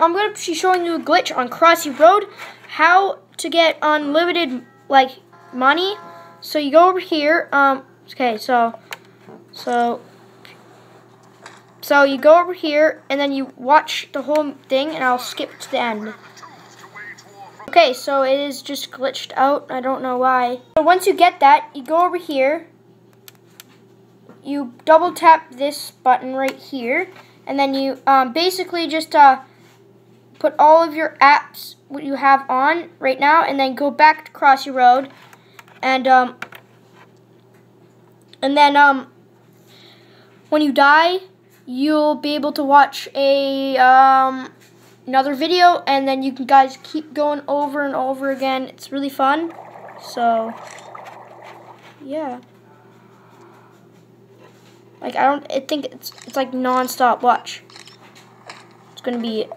I'm going to be showing you a glitch on Crossy Road, how to get unlimited like money. So you go over here. Um, okay, so so so you go over here and then you watch the whole thing, and I'll skip to the end. Okay, so it is just glitched out. I don't know why. So once you get that, you go over here. You double tap this button right here, and then you um, basically just uh, put all of your apps what you have on right now, and then go back to Crossy Road, and um, and then um, when you die, you'll be able to watch a um, another video, and then you can guys keep going over and over again. It's really fun. So, yeah. Like I don't, I think it's it's like non-stop watch. It's gonna be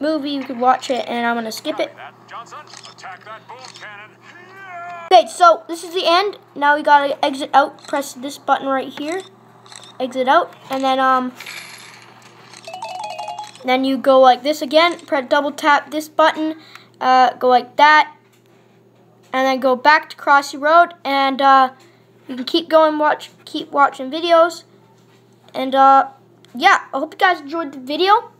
movie. You could watch it, and I'm gonna skip it. Okay, so this is the end. Now we gotta exit out. Press this button right here. Exit out, and then um, then you go like this again. Press double tap this button. Uh, go like that, and then go back to Crossy Road, and uh, you can keep going. Watch, keep watching videos. And uh, yeah, I hope you guys enjoyed the video.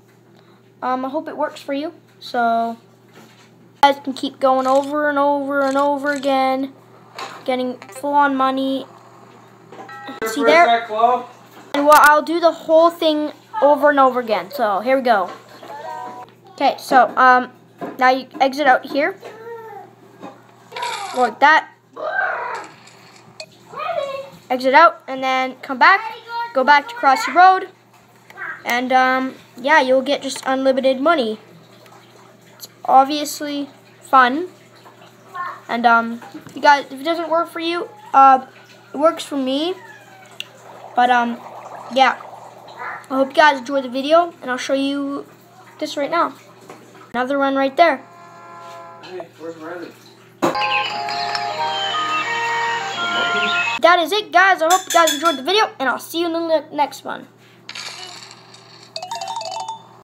Um, I hope it works for you. So you guys can keep going over and over and over again, getting full on money. See there? And well, I'll do the whole thing over and over again. So here we go. Okay, so um, now you exit out here, like that. Exit out, and then come back go back to Crossy Road, and um, yeah, you'll get just unlimited money. It's obviously fun, and um, you guys, if it doesn't work for you, uh, it works for me. But um, yeah, I hope you guys enjoyed the video, and I'll show you this right now. Another one right there. Hey? That is it, guys. I hope you guys enjoyed the video, and I'll see you in the next one.